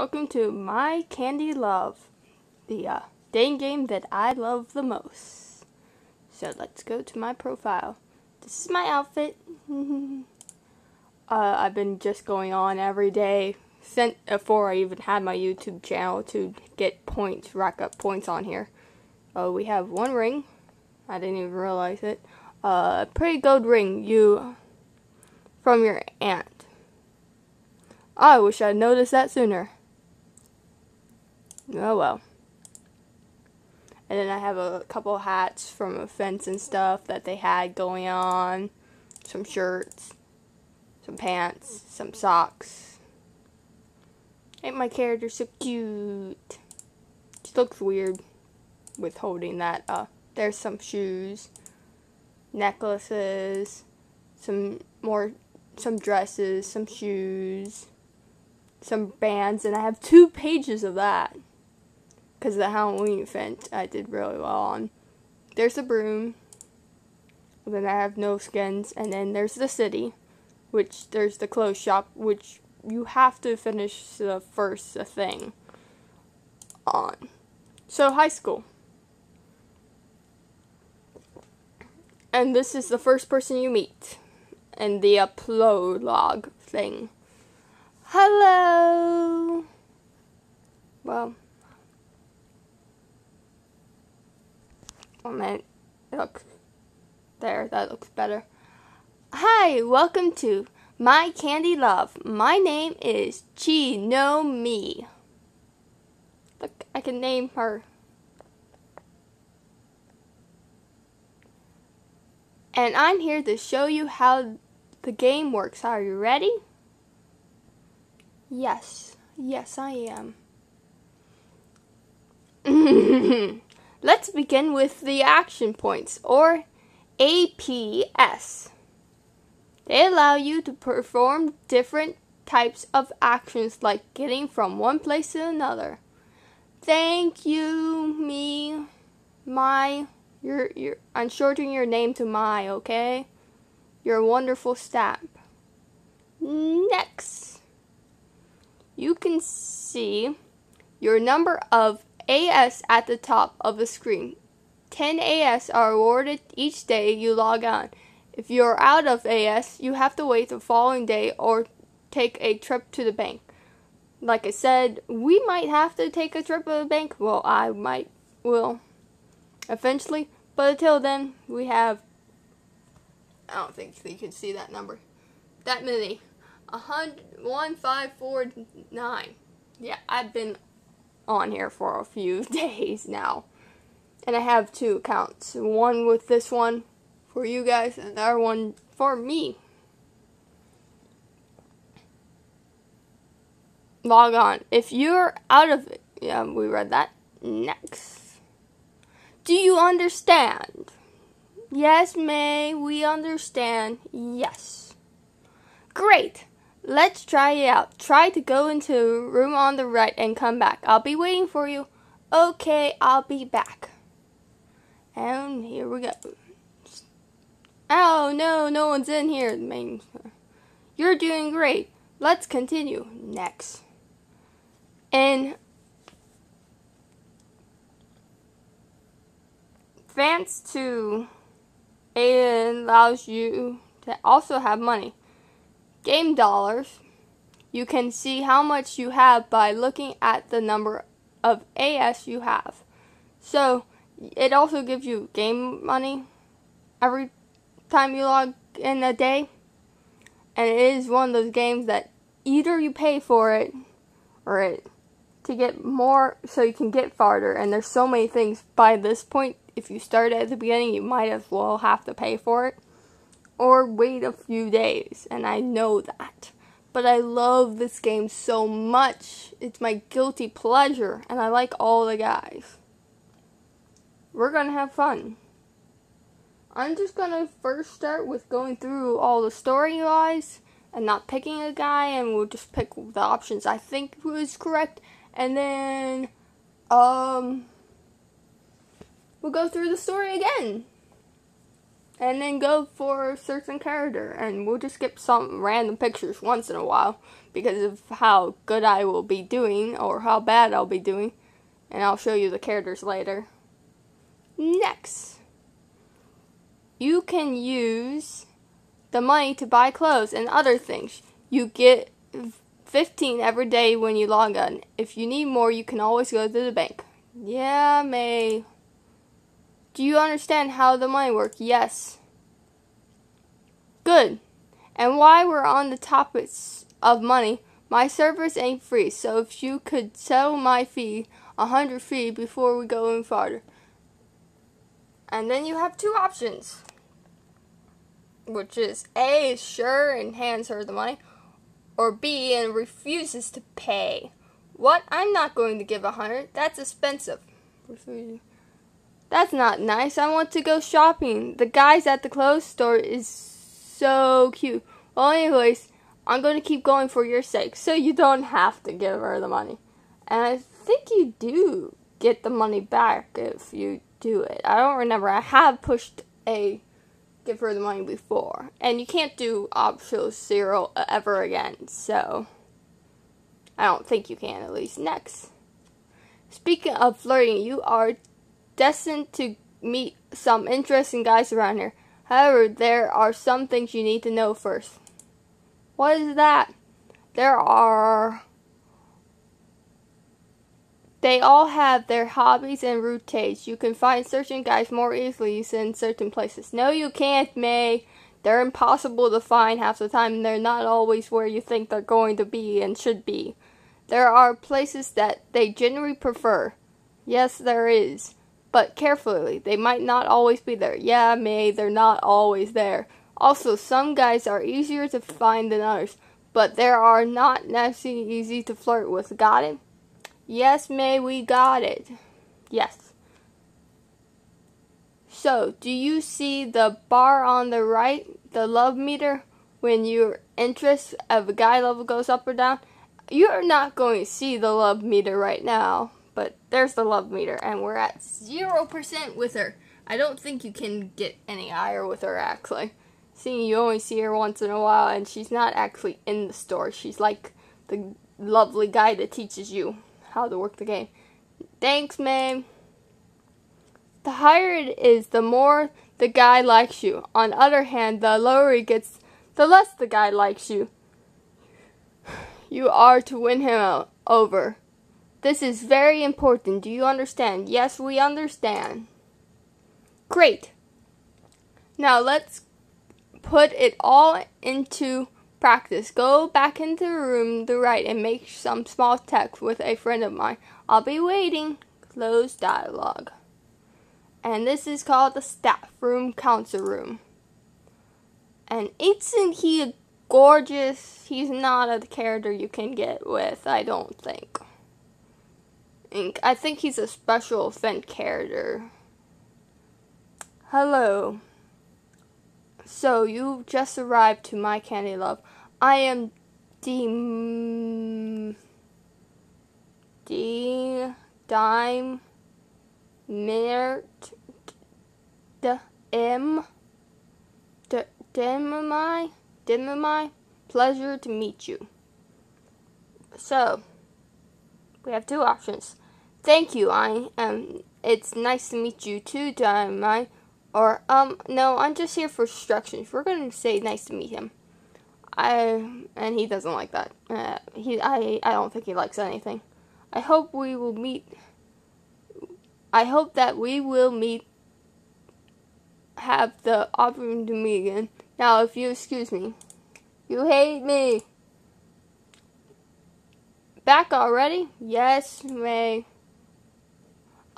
Welcome to My Candy Love, the uh, dating game that I love the most. So let's go to my profile. This is my outfit. uh, I've been just going on every day since before I even had my YouTube channel to get points, rack up points on here. Uh, we have one ring. I didn't even realize it. Uh, pretty gold ring you from your aunt. I wish I'd noticed that sooner. Oh well. And then I have a couple hats from a fence and stuff that they had going on. Some shirts, some pants, some socks. Ain't my character so cute? She looks weird with holding that. Uh, there's some shoes, necklaces, some more, some dresses, some shoes, some bands, and I have two pages of that because the Halloween event I did really well on. There's the broom. Then I have no skins, and then there's the city, which there's the clothes shop, which you have to finish the first thing on. So high school. And this is the first person you meet in the upload log thing. Hello. Well, Oh man, it looks there. That looks better. Hi, welcome to My Candy Love. My name is Chi No Me. Look, I can name her. And I'm here to show you how the game works. Are you ready? Yes. Yes, I am. Let's begin with the action points, or APS. They allow you to perform different types of actions like getting from one place to another. Thank you, me, my. You're, you're, I'm shortening your name to my, okay? You're a wonderful stamp. Next, you can see your number of AS at the top of the screen. 10 AS are awarded each day you log on. If you are out of AS, you have to wait the following day or take a trip to the bank. Like I said, we might have to take a trip to the bank. Well, I might will eventually, but until then, we have I don't think you can see that number. That many. A hundred one five four nine. Yeah, I've been on here for a few days now. And I have two accounts. One with this one for you guys and other one for me. Log on. If you're out of it, yeah, we read that. Next. Do you understand? Yes, May, we understand. Yes. Great. Let's try it out. Try to go into room on the right and come back. I'll be waiting for you. Okay, I'll be back. And here we go. Oh, no, no one's in here. Main. You're doing great. Let's continue. Next. And advance to it allows you to also have money game dollars, you can see how much you have by looking at the number of AS you have. So it also gives you game money every time you log in a day. And it is one of those games that either you pay for it or it to get more so you can get farther and there's so many things by this point if you start at the beginning you might as well have to pay for it or wait a few days, and I know that. But I love this game so much. It's my guilty pleasure, and I like all the guys. We're gonna have fun. I'm just gonna first start with going through all the story storylines and not picking a guy, and we'll just pick the options I think was correct, and then, um, we'll go through the story again. And then go for a certain character, and we'll just get some random pictures once in a while because of how good I will be doing or how bad I'll be doing, and I'll show you the characters later. Next, you can use the money to buy clothes and other things. You get 15 every day when you log on. If you need more, you can always go to the bank. Yeah, May. Do you understand how the money works? Yes. Good. And while we're on the topics of money, my service ain't free, so if you could settle my fee, a hundred fee before we go any farther. And then you have two options. Which is A sure and hands her the money, or B and refuses to pay. What? I'm not going to give a hundred. That's expensive. That's not nice. I want to go shopping. The guys at the clothes store is so cute. Well, anyways, I'm going to keep going for your sake, so you don't have to give her the money. And I think you do get the money back if you do it. I don't remember. I have pushed a give her the money before. And you can't do optional zero ever again, so I don't think you can, at least. Next. Speaking of flirting, you are destined to meet some interesting guys around here. However, there are some things you need to know first. What is that? There are. They all have their hobbies and routines. You can find certain guys more easily in certain places. No, you can't, May. They're impossible to find half the time. They're not always where you think they're going to be and should be. There are places that they generally prefer. Yes, there is but carefully. They might not always be there. Yeah, May, they're not always there. Also, some guys are easier to find than others, but there are not necessarily easy to flirt with. Got it? Yes, May, we got it. Yes. So, do you see the bar on the right, the love meter, when your interest of a guy level goes up or down? You're not going to see the love meter right now, but there's the love meter, and we're at 0% with her. I don't think you can get any higher with her, actually. Seeing you only see her once in a while, and she's not actually in the store. She's like the lovely guy that teaches you how to work the game. Thanks, man. The higher it is, the more the guy likes you. On the other hand, the lower it gets, the less the guy likes you. You are to win him over. This is very important. Do you understand? Yes, we understand. Great. Now let's put it all into practice. Go back into the room to right and make some small text with a friend of mine. I'll be waiting. Close dialogue. And this is called the staff room council room. And isn't he gorgeous? He's not a character you can get with, I don't think. I think he's a special event character. Hello. So, you just arrived to my candy love. I am D. D. Dime. Minert. D. M. D. Demamai. Demamai. Pleasure to meet you. So, we have two options. Thank you, I am. It's nice to meet you too, Dynamite. Or, um, no, I'm just here for instructions. We're gonna say nice to meet him. I, and he doesn't like that. Uh, he, I, I don't think he likes anything. I hope we will meet. I hope that we will meet. Have the opportunity to meet again. Now, if you excuse me, you hate me. Back already? Yes, May.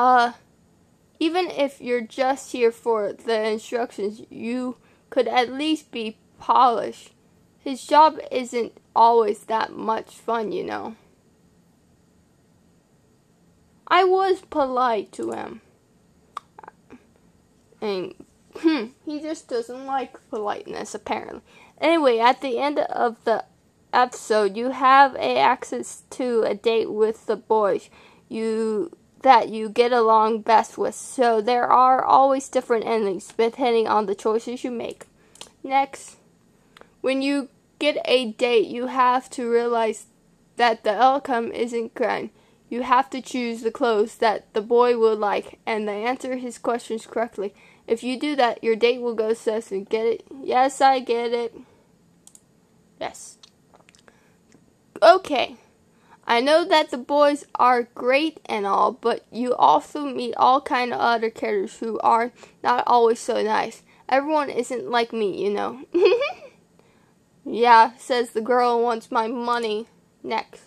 Uh, even if you're just here for the instructions, you could at least be polished. His job isn't always that much fun, you know. I was polite to him. And hmm, he just doesn't like politeness, apparently. Anyway, at the end of the episode, you have a access to a date with the boys. You that you get along best with. So there are always different endings depending on the choices you make. Next, when you get a date, you have to realize that the outcome isn't grand. You have to choose the clothes that the boy will like and then answer his questions correctly. If you do that, your date will go successful. Get it? Yes, I get it. Yes. Okay. I know that the boys are great and all, but you also meet all kind of other characters who are not always so nice. Everyone isn't like me, you know. yeah, says the girl wants my money. Next.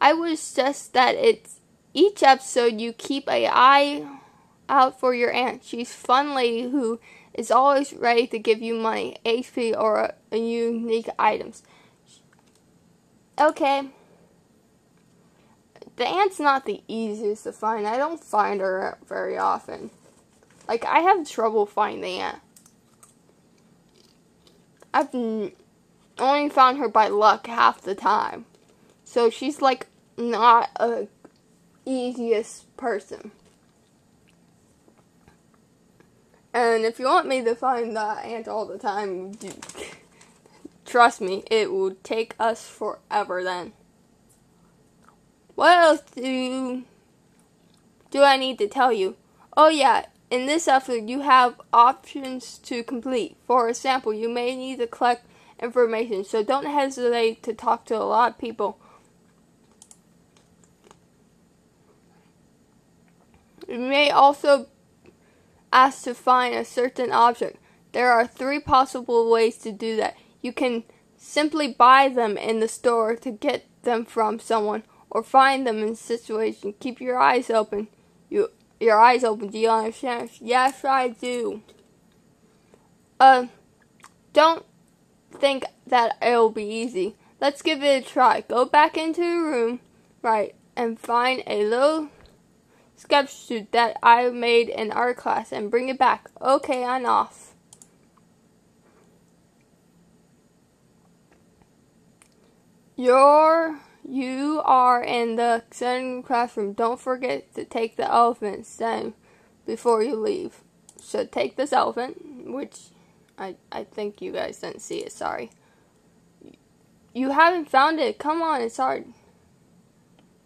I would suggest that it's each episode you keep a eye out for your aunt. She's fun lady who is always ready to give you money, HP, or unique items. Okay. The aunt's not the easiest to find. I don't find her very often. Like, I have trouble finding the. I've only found her by luck half the time. So she's like not a easiest person. And if you want me to find that aunt all the time, trust me, it will take us forever then. What else do do I need to tell you? Oh yeah, in this episode you have options to complete. For example, you may need to collect information, so don't hesitate to talk to a lot of people You may also ask to find a certain object. There are three possible ways to do that. You can simply buy them in the store to get them from someone or find them in situation. Keep your eyes open. You your eyes open. Do you understand? Yes, I do. Uh, don't think that it'll be easy. Let's give it a try. Go back into the room, right, and find a little sketch suit that I made in art class and bring it back. Okay, I'm off. You're you are in the exciting classroom. Don't forget to take the elephant stand before you leave. So take this elephant, which I I think you guys didn't see it. Sorry. You haven't found it. Come on, it's hard.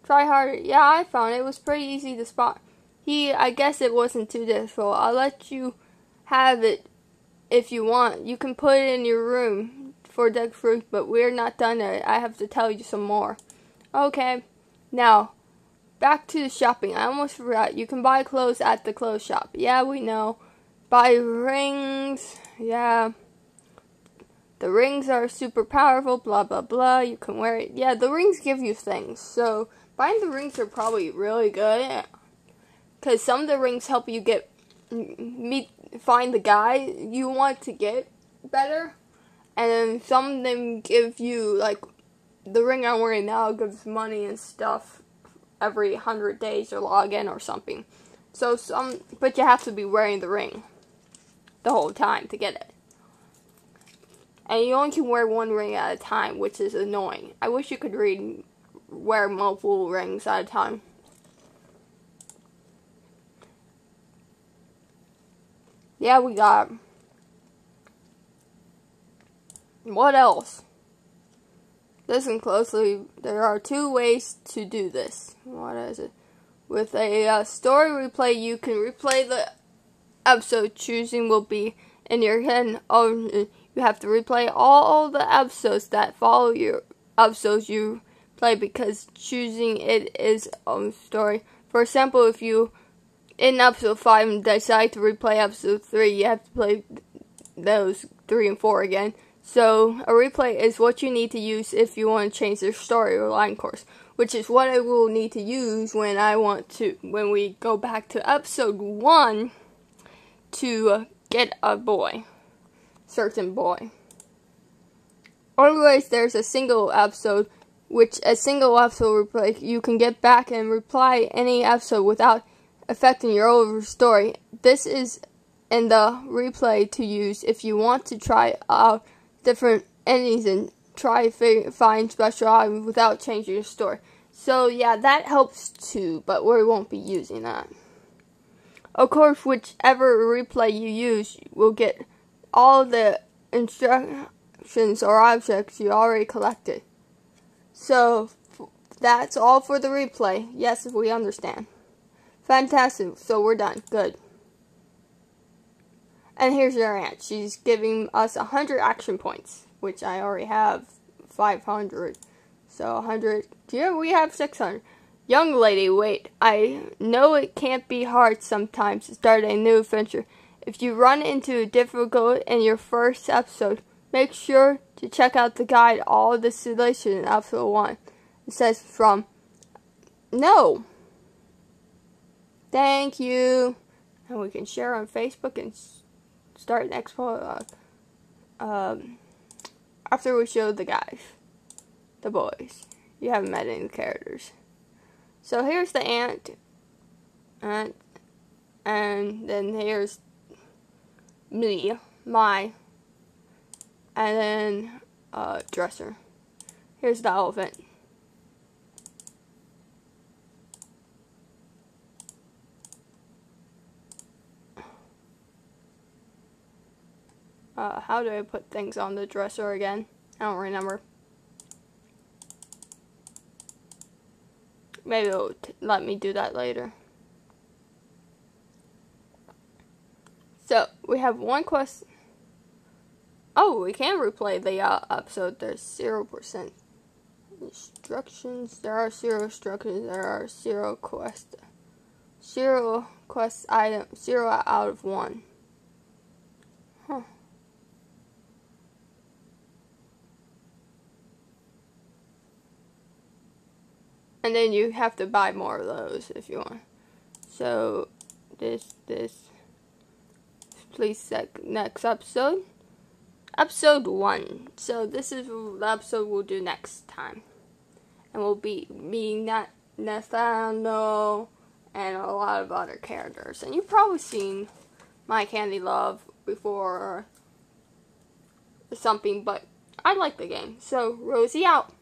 Try harder. Yeah, I found it. It was pretty easy to spot. He, I guess it wasn't too difficult. I'll let you have it if you want. You can put it in your room for deck fruit, but we're not done yet. I have to tell you some more. Okay. Now, back to the shopping. I almost forgot. You can buy clothes at the clothes shop. Yeah, we know. Buy rings. Yeah. The rings are super powerful, blah blah blah. You can wear it. Yeah, the rings give you things. So, Buying the rings are probably really good because some of the rings help you get meet find the guy you want to get better, and then some of them give you like the ring I'm wearing now gives money and stuff every hundred days or log in or something. So some, but you have to be wearing the ring the whole time to get it. And you only can wear one ring at a time, which is annoying. I wish you could read wear multiple rings at a time. Yeah, we got. What else? Listen closely. There are two ways to do this. What is it? With a uh, story replay, you can replay the episode choosing will be in your head. Oh, you have to replay all the episodes that follow your episodes you play because choosing it is own story. For example, if you in episode 5 decide to replay episode 3, you have to play those 3 and 4 again. So, a replay is what you need to use if you want to change the story or line course, which is what I will need to use when I want to, when we go back to episode 1 to uh, get a boy, certain boy. Otherwise, there's a single episode which a single episode replay you can get back and reply any episode without affecting your overall story. This is in the replay to use if you want to try out different endings and try to find special items without changing your story. So yeah, that helps too, but we won't be using that. Of course, whichever replay you use will get all the instructions or objects you already collected. So that's all for the replay. Yes, we understand. Fantastic. So we're done. Good. And here's your aunt. She's giving us 100 action points, which I already have 500. So 100. Here we have 600. Young lady, wait. I know it can't be hard sometimes to start a new adventure. If you run into a difficult in your first episode, make sure to check out the guide All the Solution in episode 1. It says from No. Thank you. And we can share on Facebook and start next vlog. Um, after we show the guys, the boys. You haven't met any characters. So here's the ant, ant, and then here's me, my, and then uh, dresser. Here's the elephant. Uh, how do I put things on the dresser again? I don't remember. Maybe it'll let me do that later. So, we have one quest. Oh, we can replay the uh, episode. There's 0% instructions. There are zero instructions. There are zero quests. Zero quest item. Zero out of one. And then you have to buy more of those if you want. So, this, this. Please check next episode. Episode 1. So, this is the episode we'll do next time. And we'll be meeting that Nathaniel and a lot of other characters. And you've probably seen My Candy Love before something, but I like the game. So, Rosie out.